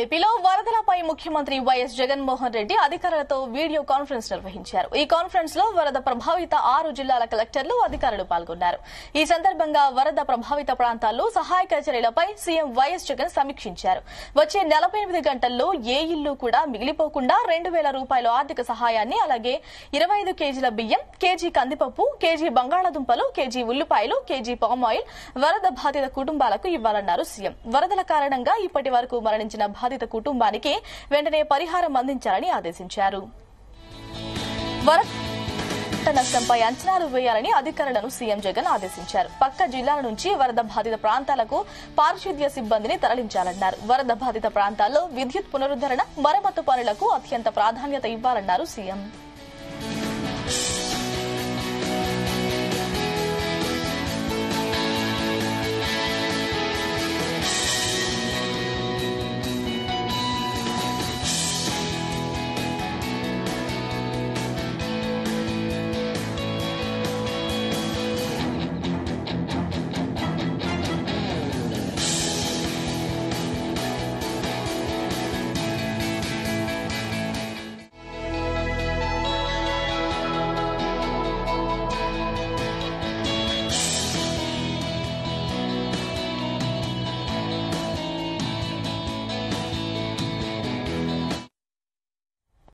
ఏపీలో వరదలపై ముఖ్యమంత్రి వైఎస్ జగన్మోహన్ రెడ్డి అధికారులతో వీడియో కాన్ఫరెన్స్ నిర్వహించారు. ఈ కాన్ఫరెన్స్లో వరద ప్రభావిత ఆరు జిల్లాల కలెక్టర్లు అధికారులు పాల్గొన్నారు. ఈ సందర్భంగా వరద ప్రభావిత ప్రాంతాల్లో సహాయక చర్యలపై సీఎం వైఎస్ జగన్ సమీక్షించారు. వచ్చే నలభై ఎనిమిది గంటల్లో ఏ ఇల్లు కూడా మిగిలిపోకుండా రెండు వేల రూపాయల ఆర్థిక సహాయాన్ని అలాగే ఇరవై ఐదు కేజీల బియ్యం కేజీ కందిపప్పు కేజీ బంగాళాదుంపలు కేజీ ఉల్లిపాయలు కేజీ పామాయిల్ వరద బాధిత కుటుంబాలకు ఇవ్వాలన్నారు సీఎం. వరదల కారణంగా ఇప్పటి వరకు మరణించిన బాధిత కుటుంబానికి వెంటనే పరిహారం అందించాలని ఆదేశించారు. పంట నష్టంపై అంచనాలు వేయాలని అధికారులను సీఎం జగన్ ఆదేశించారు. పక్క జిల్లాల నుంచి వరద బాధిత ప్రాంతాలకు పారిశుద్ధ్య సిబ్బందిని తరలించాలన్నారు. వరద బాధిత ప్రాంతాల్లో విద్యుత్ పునరుద్దరణ మరమ్మతు పనులకు అత్యంత ప్రాధాన్యత ఇవ్వాలన్నారు సీఎం.